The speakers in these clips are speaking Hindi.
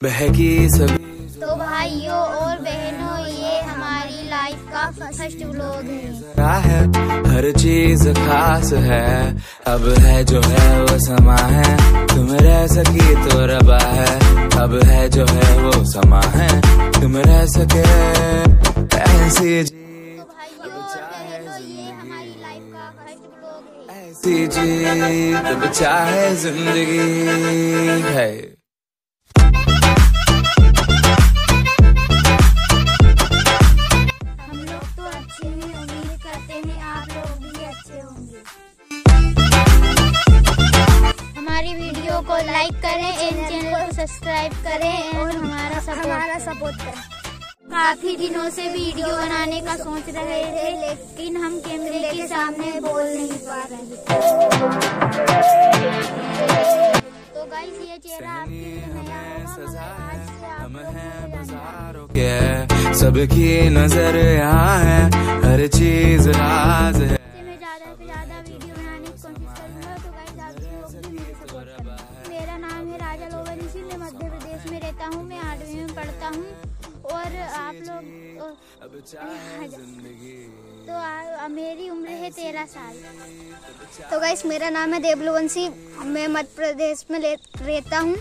बहकी सभी। तो भाइयों और बहनों ये हमारी लाइफ का फ़र्स्ट व्लॉग है। है हर चीज़ खास है। अब है जो है वो समा है। तुम रह सकी तो रबा है। अब है जो है वो समा है। तुम रह सके ऐसी जी तो भाइयों ज़िंदगी बहनों हमारी वीडियो को लाइक करें एंड चैनल को सब्सक्राइब करें और हमारा सपोर्ट हमारा सपोर्ट करें। काफ़ी दिनों से वीडियो बनाने का सोच रहे थे लेकिन हम कैमरे के सामने बोल नहीं पा रहे। सबकी नज़र यहाँ है हर चीज़ राज है। तो मेरा नाम है राजा लोवन इसी मैं मध्य प्रदेश में रहता हूँ मैं आठवीं में पढ़ता हूँ। और आप लोग ज़िंदगी तो आ, मेरी उम्र है तेरह साल। तो गाइस मेरा नाम है देवलुवंशी। मैं मध्य प्रदेश में रहता हूँ।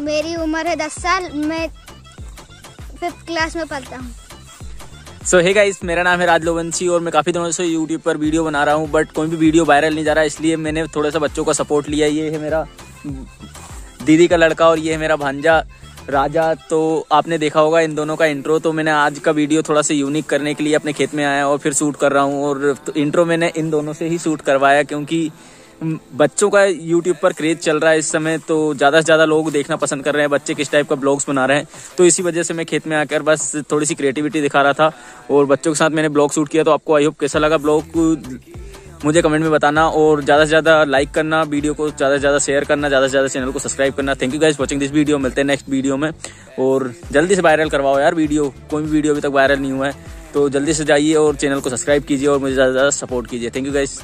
मेरी उम्र है दस साल। मैं फिफ्थ क्लास में पढ़ता हूँ। सो हे गाइस मेरा नाम है राजलोवंशी और मैं काफ़ी दिनों से यूट्यूब पर वीडियो बना रहा हूँ बट कोई भी वीडियो वायरल नहीं जा रहा इसलिए मैंने थोड़ा सा बच्चों का सपोर्ट लिया ये है मेरा दीदी का लड़का और ये है मेरा भांजा। राजा तो आपने देखा होगा इन दोनों का इंट्रो तो मैंने आज का वीडियो थोड़ा सा यूनिक करने के लिए अपने खेत में आया और फिर शूट कर रहा हूँ। और तो इंट्रो मैंने इन दोनों से ही शूट करवाया, क्योंकि बच्चों का यूट्यूब पर क्रेज चल रहा है इस समय तो ज़्यादा से ज़्यादा लोग देखना पसंद कर रहे हैं, बच्चे किस टाइप का ब्लॉग्स बना रहे हैं। तो इसी वजह से मैं खेत में आकर बस थोड़ी सी क्रिएटिविटी दिखा रहा था, और बच्चों के साथ मैंने ब्लॉग शूट किया। तो आपको आई होप कैसा लगा ब्लॉग मुझे कमेंट में बताना और ज़्यादा से ज़्यादा लाइक करना वीडियो को ज़्यादा से ज़्यादा शेयर करना, ज़्यादा से ज़्यादा चैनल को सब्सक्राइब करना। Thank you guys watching this video मिलते हैं नेक्स्ट वीडियो में। और जल्दी से वायरल करवाओ यार वीडियो कोई भी वीडियो अभी तक वायरल नहीं हुआ है। तो जल्दी से जाइए और चैनल को सब्सक्राइब कीजिए और मुझे ज़्यादा से ज़्यादा सपोर्ट कीजिए। Thank you guys